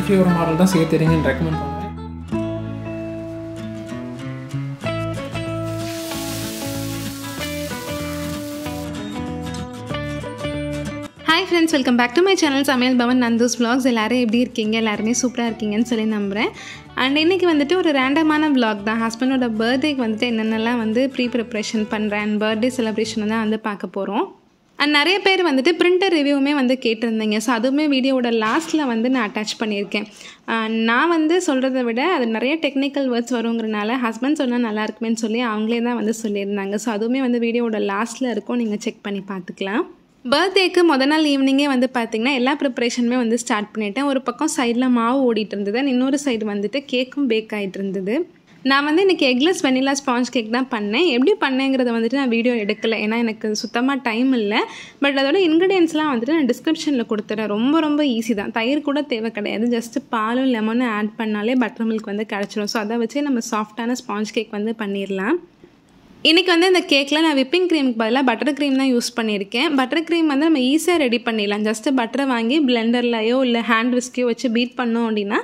ஈஃபியோட model தான் சேர்த்துறீங்கன்னு recommend பண்ணுவேன் hi friends welcome back to my channel சமையல் பவன் நந்தூஸ் பிளாக்ஸ் எல்லாரும் எப்படி இருக்கீங்க? எல்லாருமே சூப்பராக இருக்கீங்கன்னு சொல்லி நம்புகிறேன் அண்ட் இன்றைக்கி வந்துட்டு ஒரு ரேண்டமான vlog தான். ஹஸ்பண்டோட பர்த்டேக்கு வந்துட்டு என்னென்னலாம் வந்து ப்ரீ ப்ரிப்ரேஷன் பண்ணுறேன் அண்ட் பர்த்டே செலிப்ரேஷனை தான் வந்து பார்க்க போகிறோம் அண்ட் நிறைய பேர் வந்துட்டு பிரிண்டர் ரிவ்யூவுமே வந்து கேட்டிருந்தீங்க. ஸோ அதுவுமே வீடியோவோட லாஸ்ட்டில் வந்து நான் அட்டாச் பண்ணியிருக்கேன். நான் வந்து சொல்கிறத விட அது நிறைய டெக்னிக்கல் வேர்ட்ஸ் வருங்கிறனால ஹஸ்பண்ட் சொன்னால் நல்லா இருக்குமேன்னு சொல்லி அவங்களே தான் வந்து சொல்லியிருந்தாங்க. ஸோ அதுவுமே வந்து வீடியோவோட லாஸ்ட்டில் இருக்கும். நீங்கள் செக் பண்ணி பார்த்துக்கலாம். பர்த்டேக்கு முத நாள் ஈவினிங்கே வந்து பார்த்திங்கன்னா எல்லா ப்ரிப்பரேஷனுமே வந்து ஸ்டார்ட் பண்ணிட்டேன். ஒரு பக்கம் சைடில் மாவு ஓடிட்டு இருந்தது. இன்னொரு சைடு வந்துட்டு கேக்கும் பேக் ஆகிட்டு இருந்தது. நான் வந்து இன்றைக்கி எக்லெஸ் வெனிலா ஸ்பாஞ்ச் கேக் தான் பண்ணேன். எப்படி பண்ணேங்கிறத வந்துட்டு நான் வீடியோ எடுக்கலை. ஏன்னா எனக்கு சுத்தமாக டைம் இல்லை. பட் அதோட இன்க்ரீடியன்ஸ்லாம் வந்துட்டு நான் டிஸ்கிரிப்ஷனில் கொடுத்துறேன். ரொம்ப ரொம்ப ஈஸி தான். தயிர் கூட தேவை கிடையாது. ஜஸ்ட்டு பாலும் லெமனும் ஆட் பண்ணாலே பட்டர் மில்க் வந்து கிடச்சிரும். ஸோ அதை வச்சே நம்ம சாஃப்டான ஸ்பாஞ்ச் கேக் வந்து பண்ணிடலாம் இன்றைக்கி வந்து இந்த கேக்கில் நான் விப்பிங் க்ரீமுக்கு பதிலாக பட்டர் க்ரீம் தான் யூஸ் பண்ணியிருக்கேன் பட்டர் க்ரீம் வந்து நம்ம ஈஸியாக ரெடி பண்ணிடலாம் ஜஸ்ட்டு பட்டரை வாங்கி பிளெண்டர்லையோ இல்லை ஹேண்ட் விஸ்கையோ வச்சு பீட் பண்ணோம் அப்படின்னா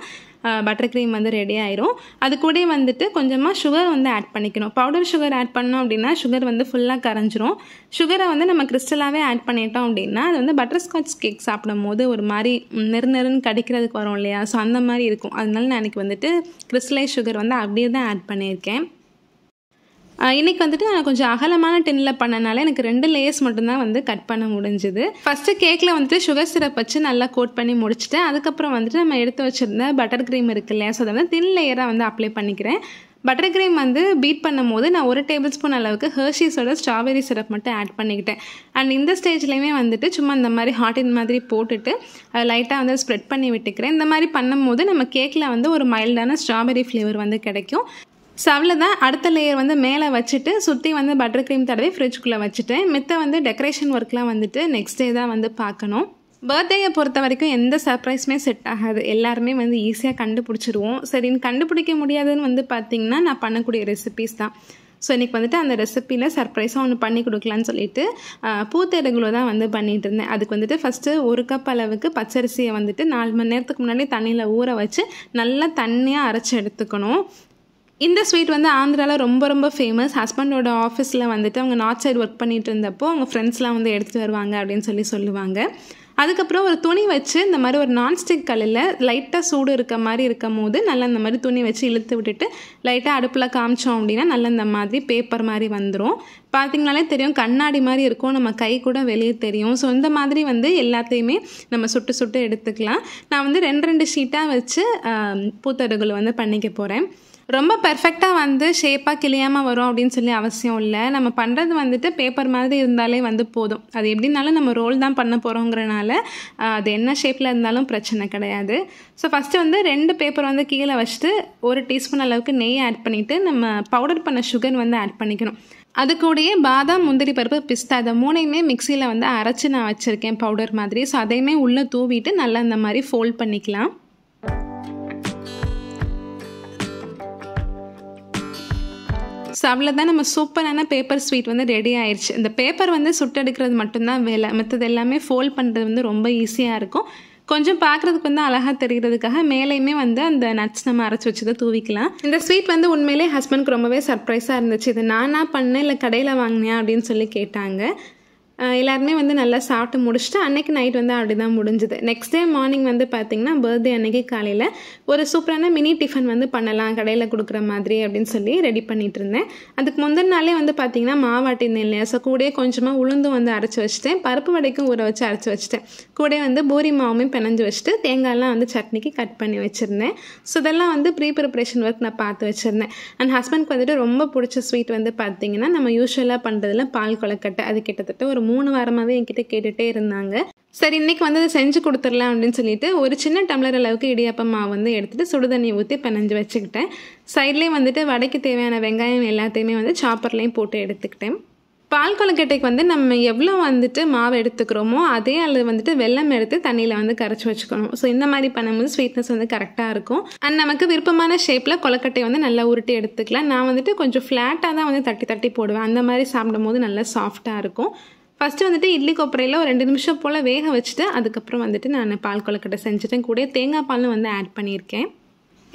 பட்டர் க்ரீம் வந்து ரெடி ஆயிரும். அது கூட வந்துட்டு கொஞ்சமாக சுகர் வந்து ஆட் பண்ணிக்கணும். பவுடர் சுகர் ஆட் பண்ணோம் அப்படின்னா சுகர் வந்து ஃபுல்லாக கரைஞ்சிரும். சுகரை வந்து நம்ம கிறிஸ்டலாகவே ஆட் பண்ணிட்டோம் அப்படின்னா அது வந்து பட்டர் ஸ்காட்ச் கேக் சாப்பிடும் போது ஒரு மாதிரி நெரு நெருன்னு கடிக்கிறதுக்கு வரும் இல்லையா? ஸோ அந்த மாதிரி இருக்கும். அதனால நான் எனக்கு வந்துட்டு கிறிஸ்டலைஸ் சுகர் வந்து அப்படியே தான் ஆட் பண்ணியிருக்கேன். இன்றைக்கி வந்துட்டு நான் கொஞ்சம் அகலமான டின்னில் பண்ணனால எனக்கு ரெண்டு லேயர்ஸ் மட்டும்தான் வந்து கட் பண்ண முடிஞ்சுது. ஃபஸ்ட்டு கேக்கில் வந்துட்டு சுகர் சிரப் வச்சு நல்லா கோட் பண்ணி முடிச்சுட்டேன். அதுக்கப்புறம் வந்துட்டு நம்ம எடுத்து வச்சுருந்த பட்டர் க்ரீம் இருக்கு இல்லையா? ஸோ அதை வந்து தின் லேயராக வந்து அப்ளை பண்ணிக்கிறேன். பட்டர் கிரீம் வந்து பீட் பண்ணும் போது நான் ஒரு டேபிள் ஸ்பூன் அளவுக்கு ஹர்ஷீஸோட ஸ்ட்ராபெரி சிரப் மட்டும் ஆட் பண்ணிக்கிட்டேன். அண்ட் இந்த ஸ்டேஜ்லேயுமே வந்துட்டு சும்மா இந்த மாதிரி ஹாட்டின் மாதிரி போட்டுட்டு லைட்டாக வந்து ஸ்ப்ரெட் பண்ணி விட்டுக்கிறேன். இந்த மாதிரி பண்ணும்போது நம்ம கேக்கில் வந்து ஒரு மைல்டான ஸ்ட்ராபெரி ஃப்ளேவர் வந்து கிடைக்கும். ஸோ அவ்வளோதான் அடுத்த லேயர் வந்து மேலே வச்சுட்டு சுற்றி வந்து பட்டர் க்ரீம் தடவி ஃப்ரிட்ஜுக்குள்ளே வச்சுட்டேன் மித்த வந்து டெக்கரேஷன் ஒர்க்லாம் வந்துட்டு நெக்ஸ்ட் டே தான் வந்து பார்க்கணும். பர்த்டேயை பொறுத்த வரைக்கும் எந்த சர்ப்ரைஸுமே செட் ஆகாது. எல்லாருமே வந்து ஈஸியாக கண்டுபிடிச்சிருவோம். சரின்னு கண்டுபிடிக்க முடியாதுன்னு வந்து பார்த்திங்கன்னா நான் பண்ணக்கூடிய ரெசிபீஸ் தான். ஸோ இன்றைக்கி வந்துட்டு அந்த ரெசிப்பியில் சர்ப்ரைஸாக ஒன்று பண்ணி கொடுக்கலான்னு சொல்லிட்டு பூத்தேடுகளோ தான் வந்து பண்ணிகிட்டு இருந்தேன். அதுக்கு வந்துட்டு ஃபஸ்ட்டு ஒரு கப் அளவுக்கு பச்சரிசியை வந்துட்டு நாலு மணி நேரத்துக்கு முன்னாடி தண்ணியில் ஊற வச்சு நல்லா தண்ணியாக அரைச்சி எடுத்துக்கணும். இந்த ஸ்வீட் வந்து ஆந்திராவில் ரொம்ப ரொம்ப ஃபேமஸ் ஹஸ்பண்டோட ஆஃபீஸில் வந்துட்டு அவங்க நார்த் சைடு ஒர்க் பண்ணிட்டு இருந்தப்போ அவங்க ஃப்ரெண்ட்ஸ்லாம் வந்து எடுத்துகிட்டு வருவாங்க அப்படின்னு சொல்லி சொல்லுவாங்க. அதுக்கப்புறம் ஒரு துணி வச்சு இந்த மாதிரி ஒரு நான்ஸ்டிக் கல்லில் லைட்டாக சூடு இருக்க மாதிரி இருக்கும் போது நல்லா இந்த மாதிரி துணி வச்சு இழுத்து விட்டுட்டு லைட்டாக அடுப்பில் காமிச்சோம் அப்படின்னா நல்லா இந்த மாதிரி பேப்பர் மாதிரி வந்துடும் பார்த்திங்கனாலே தெரியும் கண்ணாடி மாதிரி இருக்கும். நம்ம கை கூட வெளியே தெரியும். ஸோ இந்த மாதிரி வந்து எல்லாத்தையுமே நம்ம சுட்டு சுட்டு எடுத்துக்கலாம். நான் வந்து ரெண்டு ரெண்டு ஷீட்டாக வச்சு பூத்தடுகள் வந்து பண்ணிக்க போகிறேன் ரொம்ப பெர்ஃபெக்டாக வந்து ஷேப்பாக கிளியாமல் வரும் அப்படின்னு சொல்லி அவசியம் இல்லை. நம்ம பண்ணுறது வந்துட்டு பேப்பர் மாதிரி இருந்தாலே வந்து போதும். அது எப்படினாலும் நம்ம ரோல் தான் பண்ண போகிறோங்கிறனால அது என்ன ஷேப்பில் இருந்தாலும் பிரச்சனை கிடையாது. ஸோ ஃபஸ்ட்டு வந்து ரெண்டு பேப்பர் வந்து கீழே வச்சுட்டு ஒரு டீஸ்பூன் அளவுக்கு நெய் ஆட் பண்ணிவிட்டு நம்ம பவுடர் பண்ண சுகர் வந்து ஆட் பண்ணிக்கணும். அது கூடயே பாதாம் முந்திரி பருப்பு பிஸ்தா அதை மூணையுமே மிக்சியில் வந்து அரைச்சி நான் வச்சுருக்கேன் பவுடர் மாதிரி. ஸோ அதையுமே உள்ளே தூவிட்டு நல்லா இந்த மாதிரி ஃபோல்ட் பண்ணிக்கலாம். ஸோ அவ்வளோதான் நம்ம சூப்பரான பேப்பர் ஸ்வீட் வந்து ரெடி ஆயிடுச்சு இந்த பேப்பர் வந்து சுட்டெடுக்கிறது மட்டும்தான் வேலை. மற்றது எல்லாமே ஃபோல்ட் பண்ணுறது வந்து ரொம்ப ஈஸியாக இருக்கும். கொஞ்சம் பார்க்குறதுக்கு வந்து அழகாக தெரிகிறதுக்காக மேலேயுமே வந்து அந்த நட்ஸ் நம்ம அரைச்சி வச்சதை தூவிக்கலாம். இந்த ஸ்வீட் வந்து உண்மையிலே ஹஸ்பண்ட்க்கு ரொம்பவே சர்ப்ரைஸாக இருந்துச்சு. இது நானா பண்ணேன் இல்லை கடையில் வாங்கினேன் அப்படின்னு சொல்லி கேட்டாங்க. எல்லாருமே வந்து நல்லா சாப்பிட்டு முடிச்சுட்டு அன்னைக்கு நைட் வந்து அப்படி தான் முடிஞ்சுது. நெக்ஸ்ட் டே மார்னிங் வந்து பார்த்திங்கன்னா பர்த்டே அன்னைக்கு காலையில் ஒரு சூப்பரான மினி டிஃபன் வந்து பண்ணலாம் கடையில் கொடுக்குற மாதிரி அப்படின்னு சொல்லி ரெடி பண்ணிட்டு இருந்தேன். அதுக்கு முந்தின நாளே வந்து பார்த்திங்கன்னா மாவாட்டிருந்தேன் இல்லையா? ஸோ கூட கொஞ்சமாக உளுந்தும் வந்து அரைச்சி வச்சுட்டேன். பருப்பு வடைக்கும் ஊற வச்சு அரைச்சி வச்சுட்டேன். கூட வந்து பூரி மாவுமே பிணைஞ்சு வச்சுட்டு தேங்காயெல்லாம் வந்து சட்னிக்கு கட் பண்ணி வச்சுருந்தேன். ஸோ இதெல்லாம் வந்து ப்ரீ ப்ரிப்ரேஷன் ஒர்க் நான் பார்த்து வச்சுருந்தேன். அண்ட் ஹஸ்பண்ட்க்கு வந்துட்டு ரொம்ப பிடிச்ச ஸ்வீட் வந்து பார்த்திங்கன்னா நம்ம யூஸ்வலாக பண்ணுறதுல பால் கொலக்கட்டை அது கிட்டத்தட்ட ஒரு மூணு வாரமாகவே என்கிட்ட கேட்டுகிட்டே இருந்தாங்க. சரி இன்றைக்கி வந்து அதை செஞ்சு கொடுத்துடலாம் அப்படின்னு சொல்லிட்டு ஒரு சின்ன டம்ளர் அளவுக்கு இடியாப்பம் மாவு வந்து எடுத்துகிட்டு சுடுதண்ணி ஊற்றி பிணைஞ்சு வச்சுக்கிட்டேன். சைட்லேயும் வந்துட்டு வடைக்கு தேவையான வெங்காயம் எல்லாத்தையுமே வந்து சாப்பர்லேயும் போட்டு எடுத்துக்கிட்டேன். பால் கொலக்கட்டைக்கு வந்து நம்ம எவ்வளோ வந்துட்டு மாவு எடுத்துக்கிறோமோ அதே அளவு வந்துட்டு வெள்ளம் எடுத்து தண்ணியில் வந்து கரைச்சி வச்சுக்கணும். ஸோ இந்த மாதிரி பண்ணும்போது ஸ்வீட்னஸ் வந்து கரெக்டாக இருக்கும். அண்ட் நமக்கு விருப்பமான ஷேப்பில் கொழுக்கட்டை வந்து நல்லா உருட்டி எடுத்துக்கலாம். நான் வந்துட்டு கொஞ்சம் ஃப்ளாட்டாக தான் வந்து தட்டி தட்டி போடுவேன். அந்த மாதிரி சாப்பிடும்போது நல்லா சாஃப்டாக இருக்கும். ஃபஸ்ட்டு வந்துட்டு இட்லி கொப்பரையில் ஒரு ரெண்டு நிமிஷம் போல் வேக வச்சுட்டு அதுக்கப்புறம் வந்துட்டு நான் பால் கொலக்கட்டை செஞ்சுட்டேன். கூட தேங்காய் பாலும் வந்து ஆட் பண்ணியிருக்கேன்.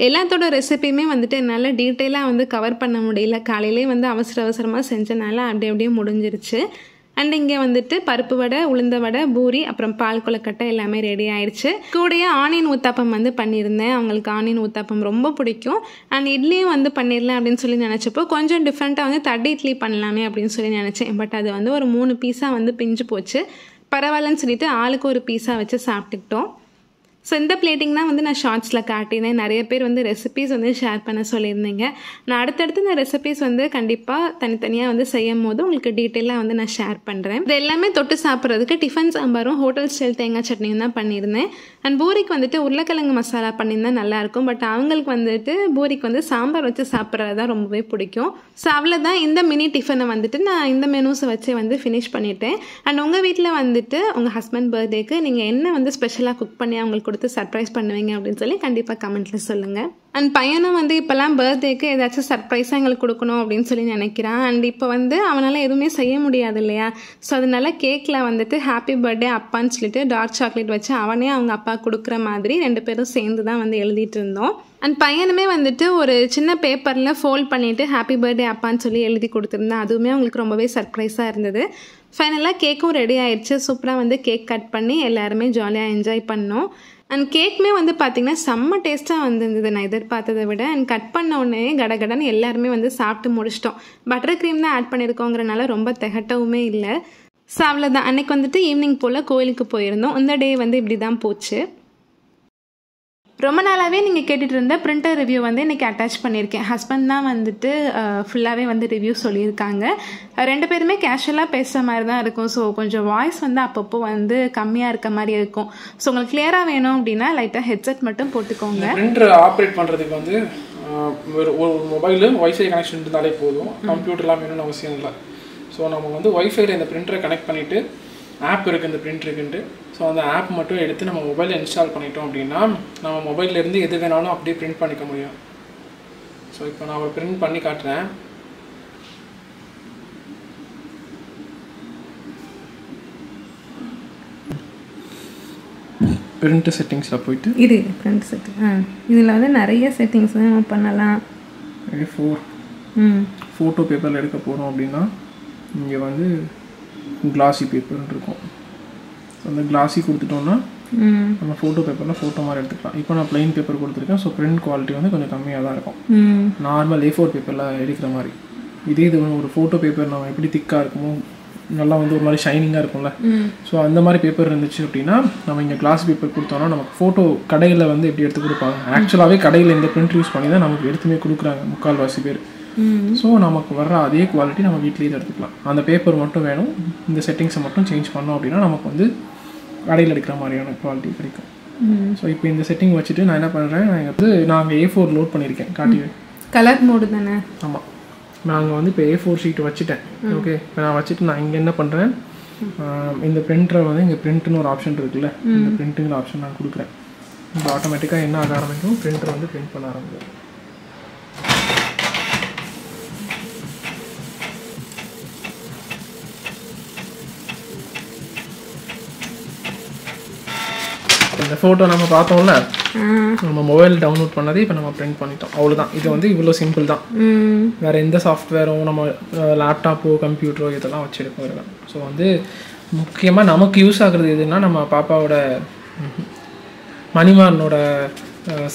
எல்லாத்தோட ரெசிபியுமே வந்துட்டு என்னால் டீட்டெயிலாக வந்து கவர் பண்ண முடியல. காலையிலே வந்து அவசர அவசரமாக செஞ்சனால அப்படி அப்படியே முடிஞ்சிருச்சு. அண்ட் இங்கே வந்துட்டு பருப்பு வடை உளுந்த வடை பூரி அப்புறம் பால் கொழுக்கட்டை எல்லாமே ரெடி ஆயிடுச்சு கூடயே ஆனியன் ஊத்தாப்பம் வந்து பண்ணியிருந்தேன். அவங்களுக்கு ஆனியன் ஊத்தாப்பம் ரொம்ப பிடிக்கும். அண்ட் இட்லியும் வந்து பண்ணிடலாம் அப்படின்னு சொல்லி நினச்சப்போ கொஞ்சம் டிஃப்ரெண்ட்டாக வந்து தட்டு இட்லி பண்ணலாமே அப்படின்னு சொல்லி நினச்சேன். பட் அது வந்து ஒரு மூணு பீஸாக வந்து பிஞ்சு போச்சு. பரவாயில்லன்னு சொல்லிட்டு ஆளுக்கு ஒரு பீஸாக வச்சு சாப்பிட்டுக்கிட்டோம். ஸோ இந்த பிளேட்டிங் தான் வந்து நான் ஷார்ட்ஸில் காட்டினேன். நிறைய பேர் வந்து ரெசிபீஸ் வந்து ஷேர் பண்ண சொல்லியிருந்தீங்க. நான் அடுத்தடுத்து இந்த ரெசிபீஸ் வந்து கண்டிப்பாக தனித்தனியாக வந்து செய்யும் போது உங்களுக்கு டீட்டெயிலாக வந்து நான் ஷேர் பண்ணுறேன் இது எல்லாமே தொட்டு சாப்பிட்றதுக்கு டிஃபன் சாம்பாரும் ஹோட்டல் ஸ்டைல் தேங்காய் சட்னியும் தான் பண்ணியிருந்தேன். அண்ட் பூரிக்கு வந்துட்டு உருளைக்கிழங்கு மசாலா பண்ணியிருந்தா நல்லாயிருக்கும். பட் அவங்களுக்கு வந்துட்டு பூரிக்கு வந்து சாம்பார் வச்சு சாப்பிட்றது தான் ரொம்பவே பிடிக்கும். ஸோ அவ்வளோதான் இந்த மினி டிஃபனை வந்துட்டு நான் இந்த மெனூஸை வச்சு வந்து ஃபினிஷ் பண்ணிட்டேன். அண்ட் உங்கள் வீட்டில் வந்துட்டு உங்கள் ஹஸ்பண்ட் பர்த்டேக்கு நீங்கள் என்ன வந்து ஸ்பெஷலாக குக் பண்ணி அவங்களுக்கு கொடுத்து சர்ப்ரைஸ் பண்ணுவீங்க அப்படின்னு சொல்லி கண்டிப்பாக கமெண்ட்டில் சொல்லுங்கள் அண்ட் பையனும் வந்து இப்போல்லாம் பர்த்டேக்கு ஏதாச்சும் சர்ப்ரைஸாக எங்களுக்கு கொடுக்கணும் அப்படின்னு சொல்லி நினைக்கிறான். அண்ட் இப்போ வந்து அவனால் எதுவுமே செய்ய முடியாது இல்லையா? ஸோ அதனால கேக்கில் வந்துட்டு ஹாப்பி பர்த்டே அப்பான்னு சொல்லிட்டு டார்க் சாக்லேட் வச்சு அவனே அவங்க அப்பா கொடுக்குற மாதிரி ரெண்டு பேரும் சேர்ந்து தான் வந்து எழுதிட்டு இருந்தோம். அண்ட் பையனுமே வந்துட்டு ஒரு சின்ன பேப்பரில் ஃபோல்ட் பண்ணிவிட்டு ஹாப்பி பர்த்டே அப்பான்னு சொல்லி எழுதி கொடுத்துருந்தேன் அதுவுமே அவங்களுக்கு ரொம்பவே சர்ப்ரைஸாக இருந்தது. ஃபைனலாக கேக்கும் ரெடி ஆயிடுச்சு. சூப்பராக வந்து கேக் கட் பண்ணி எல்லாருமே ஜாலியாக என்ஜாய் பண்ணோம். அண்ட் கேக்குமே வந்து பார்த்திங்கன்னா செம்ம டேஸ்ட்டாக வந்துருந்தது. நான் எதிர்பார்த்ததை விட. அண்ட் கட் பண்ண உடனே கடகடன்னு எல்லாருமே வந்து சாப்பிட்டு முடிச்சிட்டோம். பட்டர் க்ரீம் தான் ஆட் பண்ணியிருக்கோங்கிறனால ரொம்ப திகட்டவுமே இல்லை. ஸோ அவ்வளோதான் அன்னைக்கு வந்துட்டு ஈவினிங் போல் கோயிலுக்கு போயிருந்தோம். இந்த டே வந்து இப்படி தான் போச்சு. ரொம்ப நாளாகவே நீங்கள் கேட்டுட்டு இருந்த பிரிண்டர் ரிவ்யூ வந்து இன்றைக்கி அட்டாச் பண்ணியிருக்கேன் ஹஸ்பண்ட் தான் வந்துட்டு ஃபுல்லாகவே வந்து ரிவ்யூ சொல்லியிருக்காங்க. ரெண்டு பேருமே கேஷுவலாக பேசுகிற மாதிரி தான் இருக்கும். ஸோ கொஞ்சம் வாய்ஸ் வந்து அப்பப்போ வந்து கம்மியாக இருக்க மாதிரி இருக்கும். ஸோ உங்களுக்கு கிளியராக வேணும் அப்படின்னா லைட்டாக ஹெட்செட் மட்டும் போட்டுக்கோங்க. பிரிண்டர் ஆப்ரேட் பண்ணுறதுக்கு வந்து ஒரு மொபைலு ஒய்ஃபை கனெக்ஷன் இருந்தாலே போதும். கம்ப்யூட்டர்லாம் வேணும்னு அவசியம் இல்லை. ஸோ நம்ம வந்து ஒய்ஃபைல இந்த பிரிண்டரை கனெக்ட் பண்ணிவிட்டு ஆப் இருக்குது இந்த பிரிண்டருக்குன்ட்டு ஸோ அந்த ஆப் மட்டும் எடுத்து நம்ம மொபைலில் இன்ஸ்டால் பண்ணிட்டோம் அப்படின்னா நம்ம மொபைல்ல இருந்து எது வேணாலும் அப்படியே பிரிண்ட் பண்ணிக்க முடியும். ஸோ இப்போ நான் ஒரு பிரிண்ட் பண்ணி காட்டுறேன். பிரிண்ட் செட்டிங்ஸில் போயிட்டு. இது ஃப்ரெண்ட் செட் ஆ இதில் வந்து நிறைய செட்டிங்ஸ் பண்ணலாம். ஃபோர் ம். ஃபோட்டோ பேப்பரில் எடுக்க போகிறோம் அப்படின்னா இங்கே வந்து கிளாசி பேப்பர்னு இருக்கும். அந்த கிளாசி கொடுத்துட்டோம்னா ம். நம்ம ஃபோட்டோ பேப்பரில் ஃபோட்டோ மாதிரி எடுத்துக்கலாம். இப்போ நான் ப்ளைன் பேப்பர் கொடுத்துருக்கேன் ஸோ பிரிண்ட் குவாலிட்டி வந்து கொஞ்சம் கம்மியாக தான் இருக்கும் நார்மல் ஏ ஃபோர் பேப்பரில் எடுக்கிற மாதிரி. இதே இது ஒரு ஃபோட்டோ பேப்பர் நம்ம எப்படி திக்காக இருக்குமோ நல்லா வந்து ஒரு மாதிரி ஷைனிங்காக இருக்கும்ல. ஸோ அந்த மாதிரி பேப்பர் இருந்துச்சு அப்படின்னா நம்ம இங்கே கிளாஸ் பேப்பர் கொடுத்தோம்னா நமக்கு ஃபோட்டோ கடையில் வந்து எப்படி எடுத்து கொடுப்பாங்க? ஆக்சுவலாகவே கடையில் இந்த பிரிண்ட் யூஸ் பண்ணி தான் நமக்கு எடுத்துமே கொடுக்குறாங்க முக்கால்வாசி பேர். ஸோ நமக்கு வர்ற அதே குவாலிட்டி நம்ம வீட்லேயே எடுத்துக்கலாம். அந்த பேப்பர் மட்டும் வேணும். இந்த செட்டிங்ஸை மட்டும் சேஞ்ச் பண்ணோம் அப்படின்னா நமக்கு வந்து கடையில் எடுக்கிற மாதிரியான குவாலிட்டி கிடைக்கும். ஸோ இப்போ இந்த செட்டிங் வச்சுட்டு நான் என்ன பண்ணுறேன் நான் வந்து நாங்கள் ஏ ஃபோர் லோட் பண்ணியிருக்கேன். காட்டி கலர் மோடு தானே? ஆமாம் நாங்கள் வந்து இப்போ ஏ ஃபோர் ஷீட் வச்சுட்டேன். ஓகே இப்போ நான் வச்சுட்டு நான் இங்கே என்ன பண்ணுறேன் இந்த பிரிண்டரை வந்து இங்கே பிரிண்ட்னு ஒரு ஆப்ஷன் இருக்குல்ல? இந்த பிரிண்ட்டுங்கிற ஆப்ஷன் நான் கொடுக்குறேன். இப்போ ஆட்டோமேட்டிக்காக என்ன ஆக ஆரம்பிக்கும் பிரிண்டர் வந்து பிரிண்ட் பண்ண ஆரம்பிக்கும். இந்த ஃபோட்டோ நம்ம பார்த்தோம்ல நம்ம மொபைல் டவுன்லோட் பண்ணதே இப்போ நம்ம பிரிண்ட் பண்ணிட்டோம். அவ்வளோதான் இது வந்து இவ்வளோ சிம்பிள் தான். வேறு எந்த சாஃப்ட்வேரும் நம்ம லேப்டாப்போ கம்ப்யூட்டரோ இதெல்லாம் வச்சு எடுக்க வருவேன் ஸோ வந்து முக்கியமாக நமக்கு யூஸ் ஆகுறது எதுன்னா நம்ம பாப்பாவோட ம்ஹும், மணிமாறனோட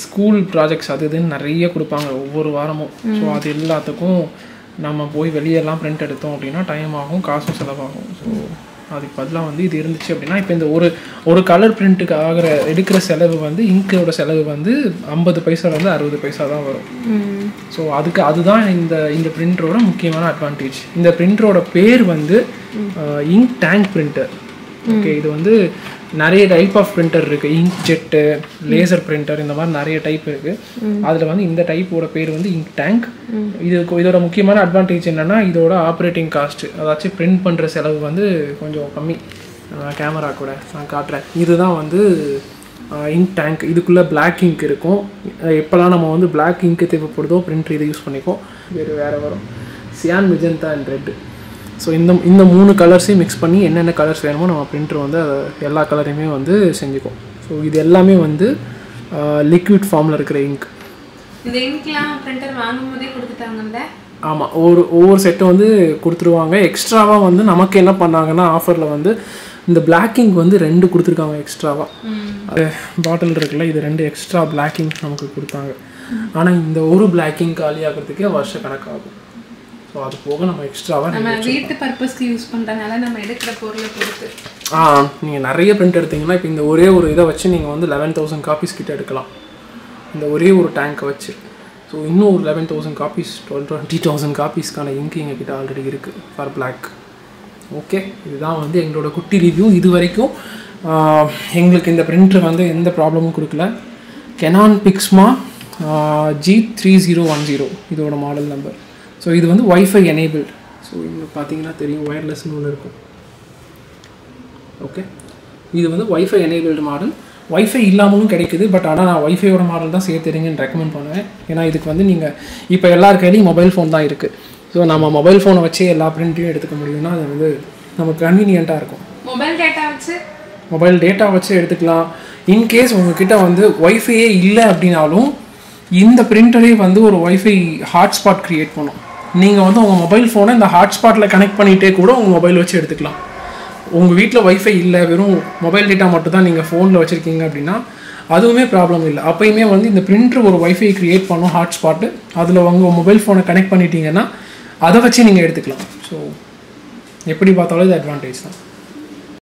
ஸ்கூல் ப்ராஜெக்ட்ஸ் அது இதுன்னு நிறைய கொடுப்பாங்க ஒவ்வொரு வாரமும். ஸோ அது எல்லாத்துக்கும் நம்ம போய் வெளியெல்லாம் பிரிண்ட் எடுத்தோம் அப்படின்னா டைம் ஆகும் காசும் செலவாகும். ஸோ அதுக்கு பதிலாக வந்து இது இருந்துச்சு அப்படின்னா இப்போ இந்த ஒரு ஒரு கலர் பிரிண்ட்டுக்கு ஆகிற எடுக்கிற செலவு வந்து இங்கோட செலவு வந்து ஐம்பது பைசாலேருந்து அறுபது பைசா தான் வரும். ஸோ அதுக்கு அதுதான் இந்த இந்த பிரிண்டரோட முக்கியமான அட்வான்டேஜ் இந்த பிரிண்டரோட பேர் வந்து இங்க் டேங்க் பிரிண்டர் ஓகே இது வந்து நிறைய டைப் ஆஃப் பிரிண்டர் இருக்குது இங்க் ஜெட்டு லேசர் பிரிண்டர் இந்த மாதிரி நிறைய டைப் இருக்குது அதில் வந்து இந்த டைப்போட பேர் வந்து இங்க் டேங்க் இது இதோட முக்கியமான அட்வான்டேஜ் என்னென்னா இதோட ஆப்ரேட்டிங் காஸ்ட் அதாச்சும் பிரிண்ட் பண்ணுற செலவு வந்து கொஞ்சம் கம்மி. கேமரா கூட நான் காட்டுறேன். இதுதான் வந்து இங்க் டேங்க் இதுக்குள்ளே பிளாக் இங்க் இருக்கும். எப்போல்லாம் நம்ம வந்து பிளாக் இங்க் தேவைப்படுதோ பிரிண்டர் இதை யூஸ் பண்ணிப்போம். வேறு வேறு வரும். Cyan magenta and red so இந்த இந்த மூணு கலர்ஸையும் மிக்ஸ் பண்ணி என்னென்ன கலர்ஸ் வேணுமோ நம்ம பிரிண்டர் வந்து அதை எல்லா கலரையுமே வந்து செஞ்சுக்கும் ஸோ இது எல்லாமே வந்து லிக்விட் ஃபார்மில் இருக்கிற இங்க் இந்த இங்க்லாம் பிரிண்டர் வாங்கும் போதே கொடுத்துட்டாங்கல்ல ஆமாம் ஒவ்வொரு ஒவ்வொரு செட்டும் வந்து கொடுத்துருவாங்க. எக்ஸ்ட்ராவாக வந்து நமக்கு என்ன பண்ணாங்கன்னா ஆஃபரில் வந்து இந்த பிளாக்கிங் வந்து ரெண்டு கொடுத்துருக்காங்க எக்ஸ்ட்ராவாக பாட்டில் இருக்குல்ல இது ரெண்டு எக்ஸ்ட்ரா பிளாக்கிங் நமக்கு கொடுத்தாங்க. ஆனால் இந்த ஒரு பிளாக்கிங் காலி ஆகிறதுக்கே வருஷ கணக்காகும் ஸோ அது போக நம்ம எக்ஸ்ட்ராவாக நம்ம வீட்டு பர்பஸ்க்கு யூஸ் பண்ணுறதுனால நம்ம எடுக்கிற பொருளை பொறுத்து. ஆ நீங்கள் நிறைய பிரிண்ட் எடுத்தீங்கன்னா இப்போ இந்த ஒரே ஒரு இதை வச்சு நீங்கள் வந்து லெவன் தௌசண்ட் காப்பீஸ் கிட்ட எடுக்கலாம். இந்த ஒரே ஒரு டேங்கை வச்சு. ஸோ இன்னும் ஒரு eleven thousand copies twelve twenty thousand காப்பீஸ்க்கான ink எங்கள் கிட்ட ஆல்ரெடி இருக்குது ஃபார் பிளாக் ஓகே இதுதான் வந்து எங்களோட குட்டி ரிவ்யூ இது வரைக்கும் எங்களுக்கு இந்த பிரிண்டர் வந்து எந்த ப்ராப்ளமும் கொடுக்கல. Canon Pixma G three zero one zero இதோட மாடல் நம்பர் ஸோ இது வந்து ஒய்ஃபை எனேபிள்ட் ஸோ இங்கே பார்த்தீங்கன்னா தெரியும் ஒயர்லெஸ்னு ஒன்று இருக்கும். ஓகே இது வந்து ஒய்ஃபை எனேபிள்டு மாடல் ஒய்ஃபை இல்லாமலும் கிடைக்குது பட் ஆனால் நான் ஒய்ஃபையோட மாடல் தான் சேர்த்துறீங்கன்னு ரெக்கமெண்ட் பண்ணுவேன். ஏன்னா இதுக்கு வந்து நீங்கள் இப்போ எல்லார் கையிலையும் மொபைல் ஃபோன் தான் இருக்குது ஸோ நம்ம மொபைல் ஃபோனை வச்சே எல்லா பிரிண்ட்டையும் எடுத்துக்க முடியும்னா அது வந்து நமக்கு கன்வீனியண்ட்டாக இருக்கும். மொபைல் டேட்டா வச்சு? மொபைல் டேட்டா வச்சு எடுத்துக்கலாம். இன்கேஸ் உங்ககிட்ட வந்து ஒய்ஃபையே இல்லை அப்படின்னாலும் இந்த பிரிண்டரே வந்து ஒரு ஒய்ஃபை ஹாட்ஸ்பாட் க்ரியேட் பண்ணும். நீங்கள் வந்து உங்கள் மொபைல் ஃபோனை இந்த ஹாட்ஸ்பாட்டில் கனெக்ட் பண்ணிகிட்டே கூட உங்கள் மொபைல் வச்சு எடுத்துக்கலாம். உங்கள் வீட்டில் ஒய்ஃபை இல்லை வெறும் மொபைல் டேட்டா மட்டும் தான் நீங்கள் ஃபோனில் வச்சுருக்கீங்க அப்படின்னா அதுவுமே ப்ராப்ளம் இல்லை. அப்பயுமே வந்து இந்த பிரிண்டர் ஒரு ஒய்ஃபை க்ரியேட் பண்ணும் ஹாட்ஸ்பாட்டு அதில் உங்கள் மொபைல் ஃபோனை கனெக்ட் பண்ணிட்டீங்கன்னா அதை வச்சு நீங்கள் எடுத்துக்கலாம். ஸோ எப்படி பார்த்தாலும் இது அட்வான்டேஜ் தான்.